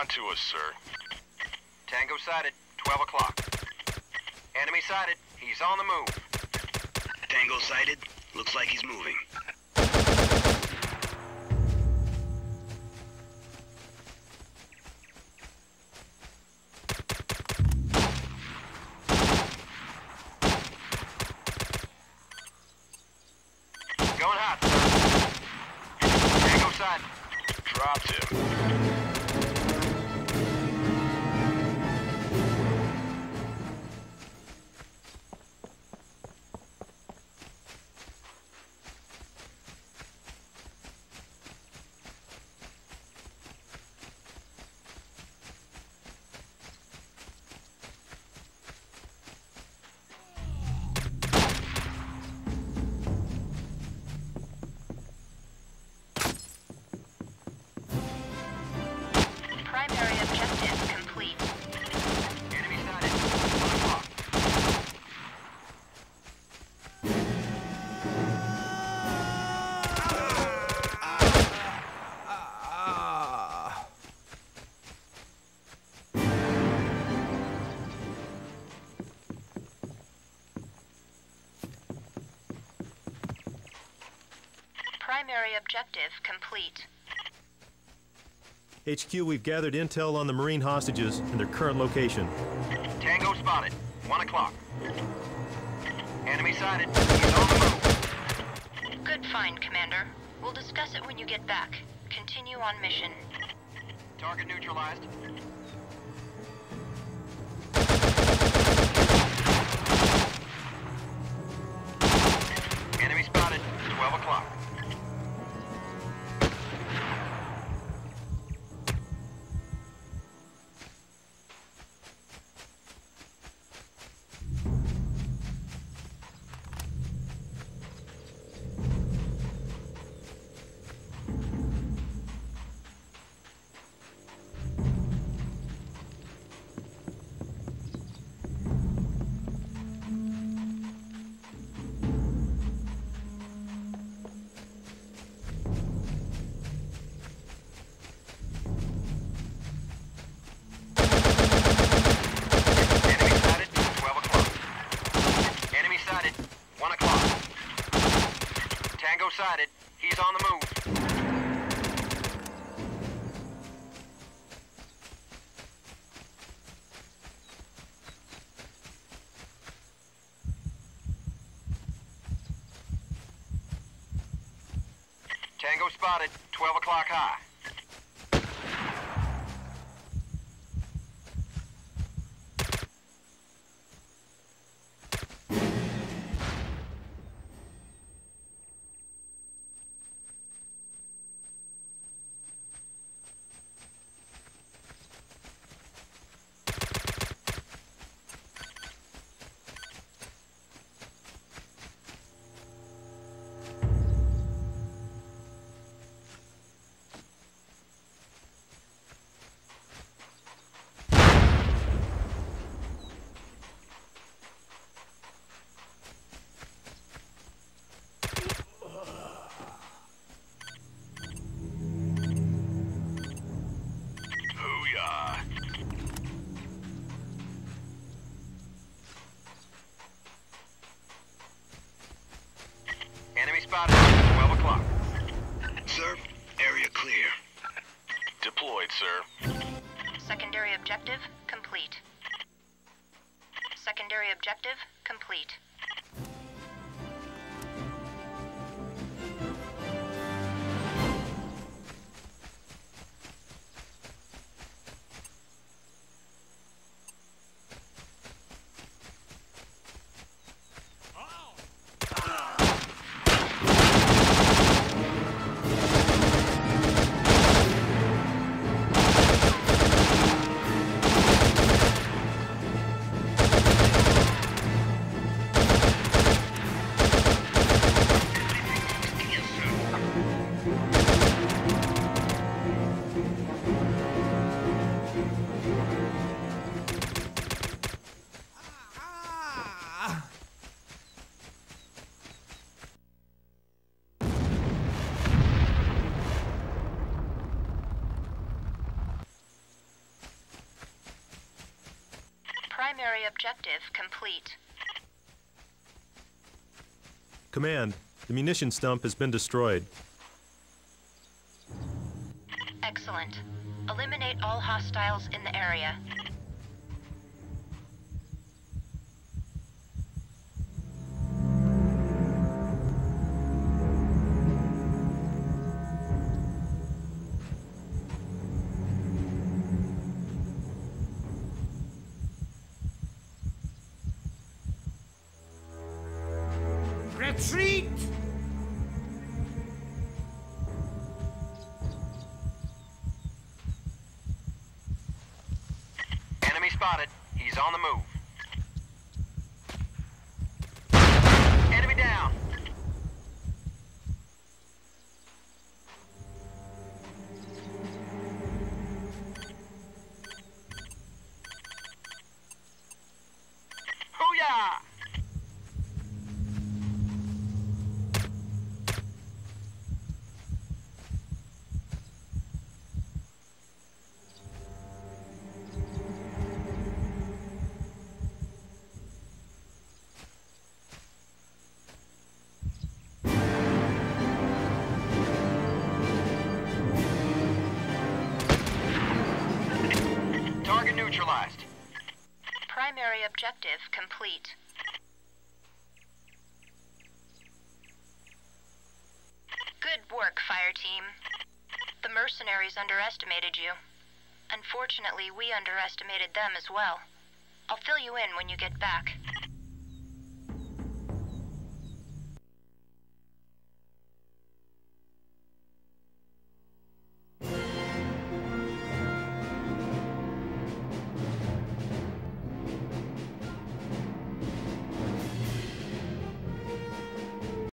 on to us, sir. Tango sighted, 12 o'clock. Enemy sighted. He's on the move. Tango sighted. Looks like he's moving. Going hot, sir. Tango sighted. Dropped him. Primary objective complete. HQ, we've gathered intel on the Marine hostages and their current location. Tango spotted. 1 o'clock. Enemy sighted. He's on the move. Good find, Commander. We'll discuss it when you get back. Continue on mission. Target neutralized. Tango spotted. 12 o'clock high. Enemy spotted. 12 o'clock. Sir, area clear. Deployed, sir. Secondary objective complete. Secondary objective complete. Primary objective complete. Command, the munitions dump has been destroyed. Excellent. Eliminate all hostiles in the area. Retreat! Enemy spotted. He's on the move. Neutralized. Primary objective complete. Good work, fire team. The mercenaries underestimated you. Unfortunately, we underestimated them as well. I'll fill you in when you get back.